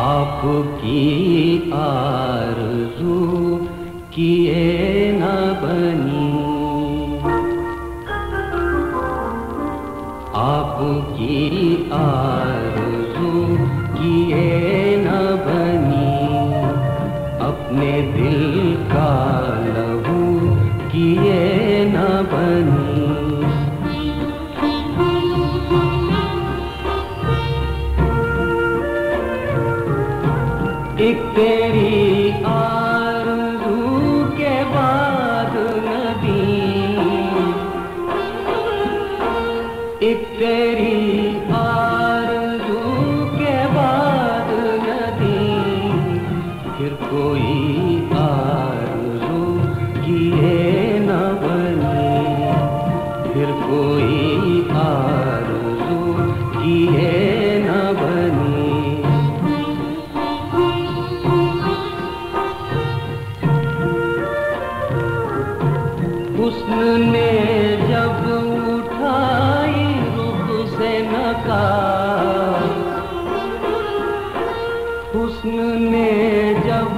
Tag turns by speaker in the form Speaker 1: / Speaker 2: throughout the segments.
Speaker 1: आपकी आरज़ू किए न बनी। आपकी आरज़ू किए न बनी। अपने दिल का लहू किए न बनी। एक तेरी आरज़ू के बाद नदी एक तेरी आरज़ू के बाद नदी फिर कोई आरज़ू किए न बनी। फिर कोई आरज़ू किए न बनी। हुस्न ने जब उठाई रुख से नकार हुस्न ने जब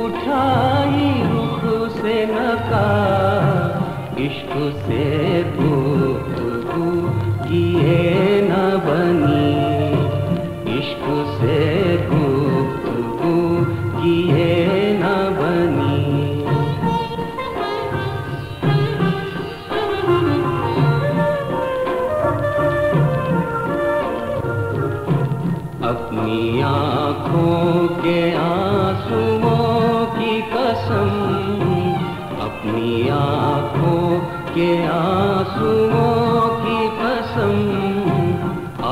Speaker 1: उठाई रुख से नकार, इश्क से गुफ्तगू किए अपनी आँखों के आंसुओं की कसम, अपनी आँखों के आंसुओं की कसम,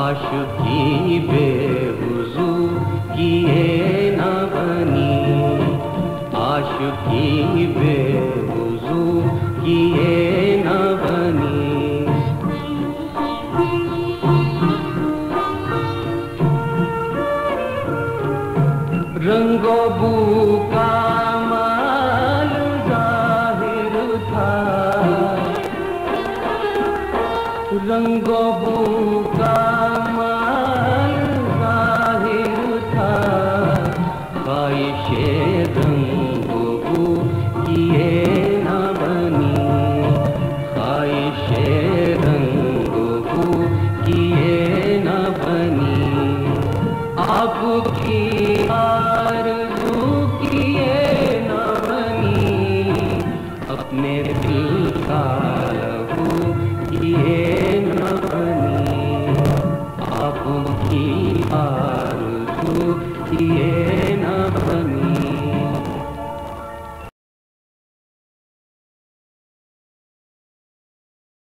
Speaker 1: आशिकी बेवजू किए न बनी, आशुकी बेवजू रंगो बू का माल जाहिर था। रंगो माल जाहिर था। रंगो बू किए न ख्वाहिशे न अपने दिल का न